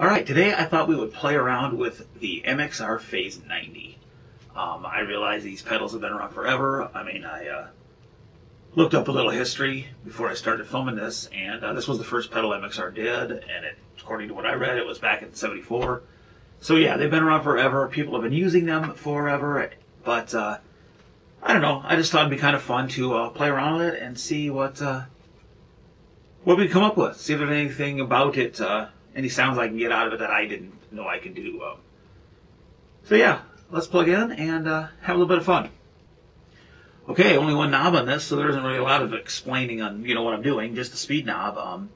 Alright, today I thought we would play around with the MXR Phase 90. Um, I realize these pedals have been around forever. I mean, I uh, looked up a little history before I started filming this, and uh, this was the first pedal MXR did, and it, according to what I read, it was back in 74. So yeah, they've been around forever. People have been using them forever, but uh, I don't know. I just thought it'd be kind of fun to uh, play around with it and see what uh, what we come up with. See if there's anything about it, uh, any sounds I can get out of it that I didn't know I could do. Um, so yeah, let's plug in and uh, have a little bit of fun. Okay, only one knob on this, so there isn't really a lot of explaining on you know what I'm doing. Just the speed knob. Um,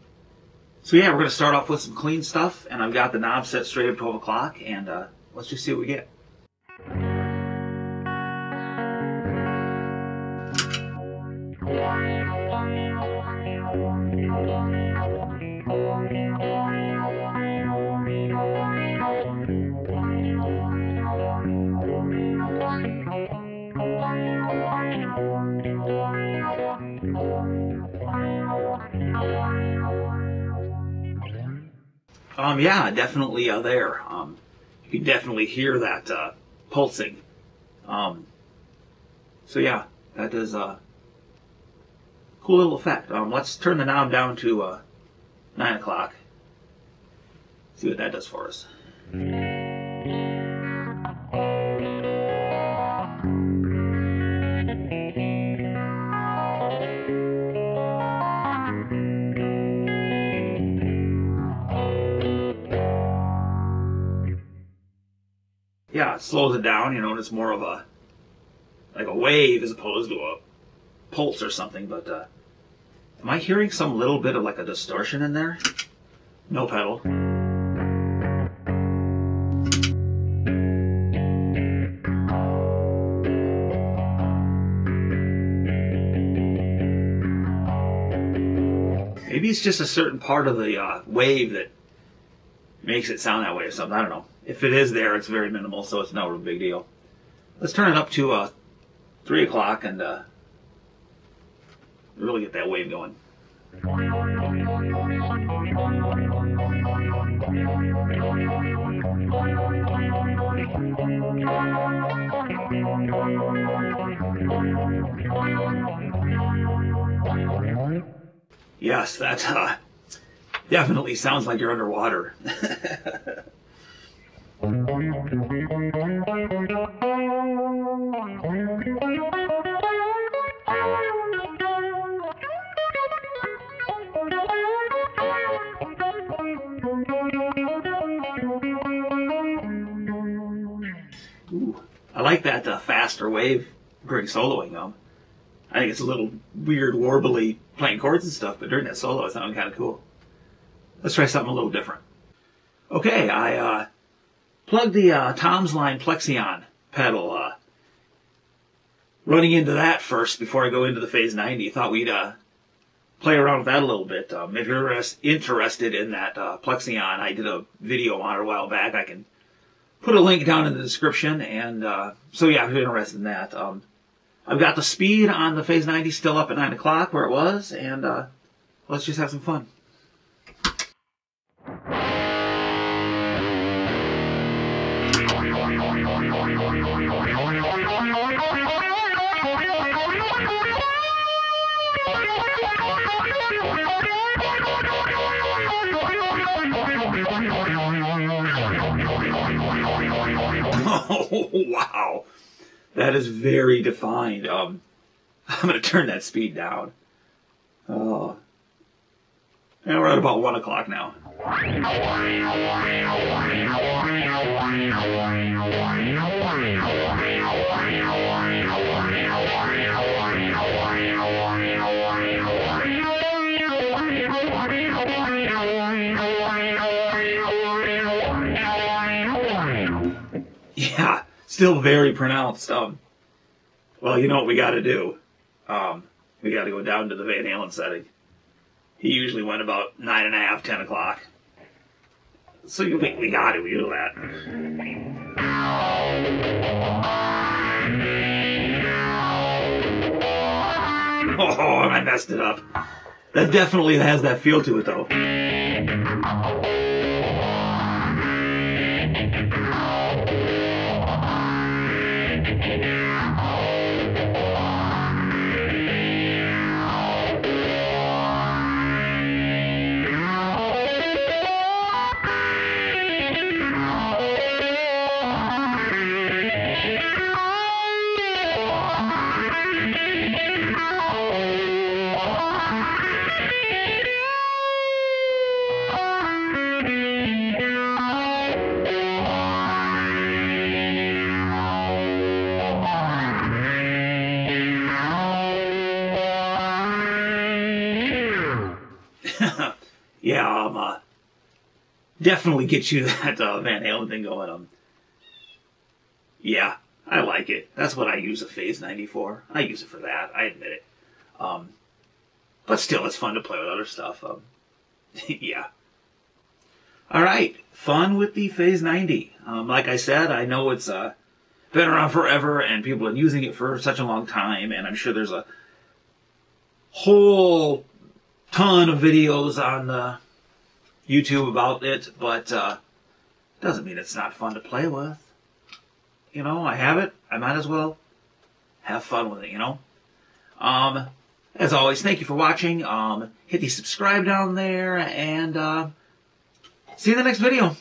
so yeah, we're going to start off with some clean stuff, and I've got the knob set straight up 12 o'clock, and uh, let's just see what we get. Um, yeah, definitely uh, there. Um, you can definitely hear that uh, pulsing. Um, so yeah, that is a cool little effect. Um, let's turn the knob down to uh, 9 o'clock. See what that does for us. yeah, slows it down, you know, and it's more of a like a wave as opposed to a pulse or something. But uh, am I hearing some little bit of like a distortion in there? No pedal. Maybe it's just a certain part of the uh, wave that makes it sound that way or something. I don't know. If it is there, it's very minimal, so it's no real big deal. Let's turn it up to uh, 3 o'clock and uh, really get that wave going. Yes, that uh, definitely sounds like you're underwater. I like that uh, faster wave during soloing. Um, I think it's a little weird, warbly playing chords and stuff, but during that solo, it sounded kind of cool. Let's try something a little different. Okay, I uh, plugged the uh, Tom's Line Plexion pedal. Uh, running into that first before I go into the Phase 90. Thought we'd uh, play around with that a little bit. Um, if you're interested in that uh, Plexion, I did a video on it a while back. I can put a link down in the description. And uh, so, yeah, if you're interested in that. Um, I've got the speed on the Phase 90 still up at 9 o'clock where it was. And uh, let's just have some fun. Oh, wow. That is very defined. Um, I'm going to turn that speed down. Oh. And we're at about 1 o'clock now. Yeah, still very pronounced. Um, well, you know what we got to do? Um, we got to go down to the Van Halen setting. He usually went about nine and a half, ten o'clock. So you think we got to do that? Oh, I messed it up. That definitely has that feel to it, though. yeah, um, uh, definitely get you that uh, Van Halen thing going. on. yeah, I like it. That's what I use a Phase 94. I use it for that. I admit it. Um, but still, it's fun to play with other stuff. Um, yeah. All right, fun with the Phase 90. Um, like I said, I know it's uh, been around forever and people have been using it for such a long time, and I'm sure there's a whole ton of videos on uh, YouTube about it, but uh, doesn't mean it's not fun to play with. You know, I have it. I might as well have fun with it. You know. Um, as always, thank you for watching. Um, hit the subscribe down there, and uh, see you in the next video.